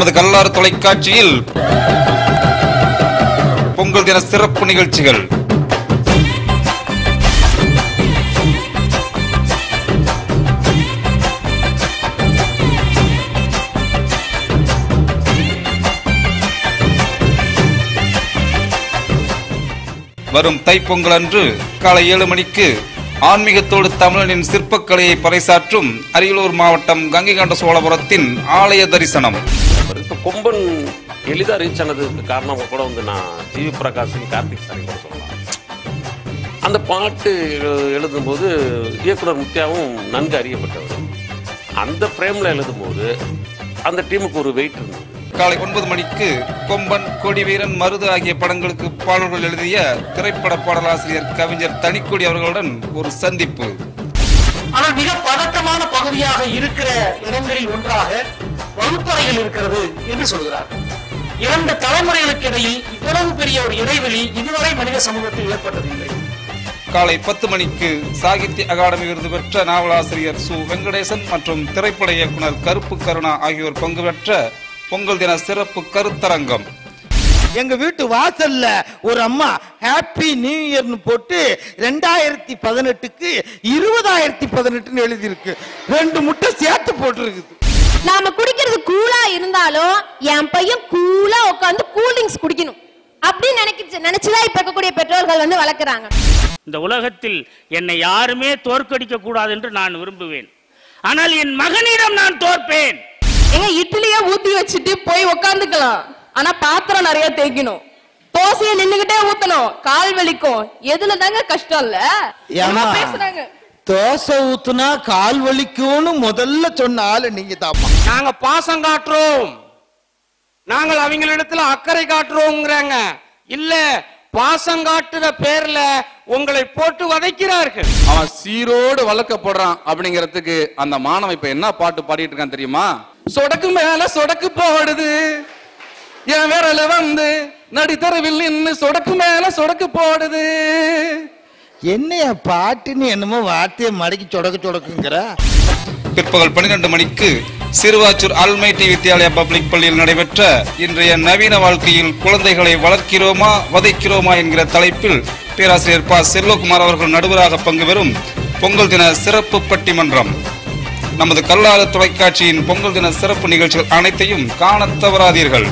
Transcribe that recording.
நமது கல்லாறு தொலைக்காட்சியில் பொங்கல் தின சிறப்பு நிகழ்ச்சிகள். வரும் தைப்பொங்கல் அன்று காலை ஏழு மணிக்கு ஆன்மீகத்தோடு தமிழனின் சிற்பக்கலையை பறைசாற்றும் அரியலூர் மாவட்டம் கங்கைகண்ட சோழபுரத்தின் ஆலய தரிசனம். கொம்பன் எளிதாக ரீச் ஆனதுக்கு காரணம் கூட வந்து நான் ஜிவி பிரகாஷும் கார்த்திக் சாரி கூட சொல்லலாம். அந்த பாட்டு எழு- எழுதும்போது இயக்குனர் முத்தியாவும் நன்கு அறியப்பட்டவர். அந்த ஃப்ரேமில் எழுதும்போது அந்த டீமுக்கு ஒரு வெயிட் இருந்தது. காலை ஒன்பது மணிக்கு கொம்பன் கொடிவீரன் மருது ஆகிய படங்களுக்கு பாடல்கள் எழுதிய திரைப்பட பாடலாசிரியர் கவிஞர் தனிக்கொடி அவர்களுடன் ஒரு சந்திப்பு. ஆனால் மிக பதட்டமான பகுதியாக இருக்கிற இடங்களில் ஒன்றாக வகுப்பறைகள் இருக்கிறது என்று சொல்கிறார். இரண்டு தலைமுறைகளுக்கு இடையில் இவ்வளவு பெரிய ஒரு இடைவெளி இதுவரை மனித சமூகத்தில் ஏற்பட்டதில்லை. காலை பத்து மணிக்கு சாகித்ய அகாடமி விருது பெற்ற நாவலாசிரியர் சு. வெங்கடேசன் மற்றும் திரைப்பட இயக்குனர் கருப்பு கருணா ஆகியோர் பங்கு பெற்ற பொங்கல் தின சிறப்பு கருத்தரங்கம். எங்க வீட்டு வாசல்ல ஒரு அம்மா ஹாப்பி நியூ இயர்னு போட்டு ரெண்டாயிரத்தி பதினெட்டுக்கு இருபதாயிரத்தி பதினெட்டுன்னு எழுதியிருக்கு. ரெண்டு முட்டை சேர்த்து போட்டிருக்குது. என் பையன் கூலா உட்காந்து கூல் ட்ரிங்க்ஸ் குடிக்கணும். அப்படின்னு நினைக்கிச்சு நினைச்சுதான் இப்ப இருக்கக்கூடிய பெற்றோர்கள் வந்து வளர்க்குறாங்க. இந்த உலகத்தில் என்னை யாருமே தோற்கடிக்க கூடாது என்று நான் விரும்புவேன். ஆனால் என் மகனிடம் நான் தோற்பேன். எங்க இட்லிய ஊத்தி வச்சுட்டு போய் உக்காந்துக்கலாம் ஆனா பாத்திரம் நிறைய தேய்க்கணும். தோசைய நின்னுகிட்டே ஊத்தணும். கால் வலிக்கும். எதுல தாங்க கஷ்டம் இல்ல? பேசுறாங்க. தோசை ஊத்துனா கால் வலிக்கும்னு முதல்ல சொன்ன ஆளு நீங்க தாப்பா நாங்க பாசம் காட்டுறோம். நாங்கள் அவங்களிடத்துல அக்கறை காட்டுறோங்கிறாங்க. இல்ல பாசம் காட்டுற பேர்ல உங்களை போட்டு வதைக்கிறார்கள். அவன் சீரோடு வளர்க்கப்படுறான் அப்படிங்கிறதுக்கு அந்த மாணவன் இப்ப என்ன பாட்டு பாடிட்டு இருக்கான் தெரியுமா? சொடக்கு மேல சொடக்கு போடுது. என் விரல வந்து நடித்தரவில் நின்னு சொடக்கு மேல சொடக்கு போடுது. என்னைய பாட்டுன்னு என்னமோ வார்த்தையை மடக்கி சொடக்கு சொடக்குங்கிற? பிற்பகல் பன்னிரண்டு மணிக்கு சிறுவாச்சூர் அல்மைட்டி வித்யாலயா பப்ளிக் பள்ளியில் நடைபெற்ற இன்றைய நவீன வாழ்க்கையில் குழந்தைகளை வளர்க்கிறோமா வதைக்கிறோமா என்கிற தலைப்பில் பேராசிரியர் ப. செல்வகுமார் அவர்கள் நடுவராக பங்கு பெறும் பொங்கல் தின சிறப்பு பட்டிமன்றம். நமது கல்லாறு தொலைக்காட்சியின் பொங்கல் தின சிறப்பு நிகழ்ச்சிகள் அனைத்தையும் காண தவறாதீர்கள்.